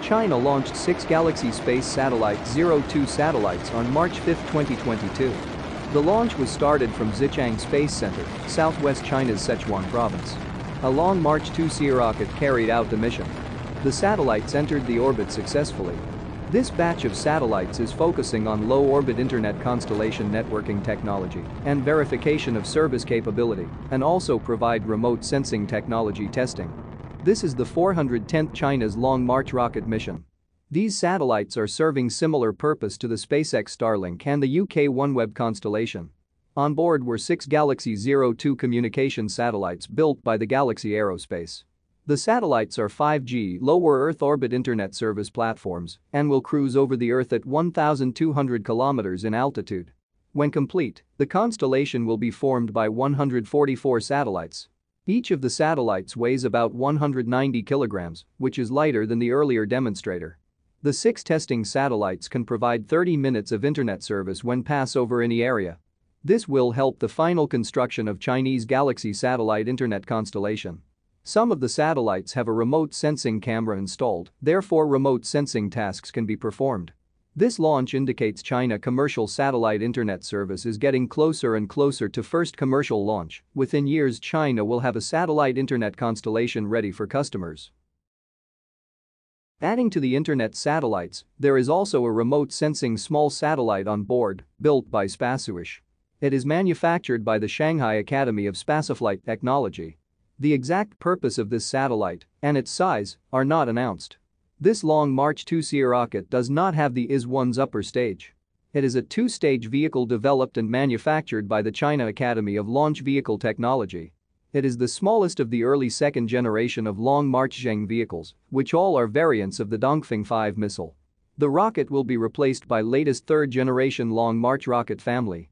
China launched six Galaxy Space Satellite 02 satellites on March 5, 2022. The launch was started from Xichang Space Center, southwest China's Sichuan province. A Long March 2C rocket carried out the mission. The satellites entered the orbit successfully. This batch of satellites is focusing on low-orbit internet constellation networking technology and verification of service capability and also provide remote sensing technology testing. This is the 410th China's Long March rocket mission. These satellites are serving similar purpose to the SpaceX Starlink and the UK OneWeb constellation. On board were six Galaxy 02 communication satellites built by the Galaxy Aerospace. The satellites are 5G lower Earth orbit internet service platforms and will cruise over the Earth at 1,200 kilometers in altitude. When complete, the constellation will be formed by 144 satellites each of the satellites weighs about 190 kilograms, which is lighter than the earlier demonstrator. The six testing satellites can provide 30 minutes of internet service when pass over any area. This will help the final construction of Chinese Galaxy satellite internet constellation. Some of the satellites have a remote sensing camera installed, therefore remote sensing tasks can be performed. This launch indicates China commercial satellite internet service is getting closer and closer to first commercial launch. Within years China will have a satellite internet constellation ready for customers. Adding to the internet satellites, there is also a remote sensing small satellite on board, built by Spaceuish. It is manufactured by the Shanghai Academy of Spaceflight Technology. The exact purpose of this satellite and its size are not announced. This Long March 2C rocket does not have the IS-1's upper stage. It is a two-stage vehicle developed and manufactured by the China Academy of Launch Vehicle Technology. It is the smallest of the early second generation of Long March Zheng vehicles, which all are variants of the Dongfeng 5 missile. The rocket will be replaced by latest third-generation Long March rocket family.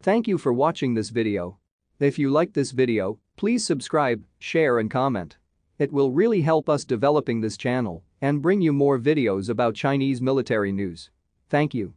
Thank you for watching this video. If you like this video, please subscribe, share and comment. It will really help us developing this channel and bring you more videos about Chinese military news. Thank you.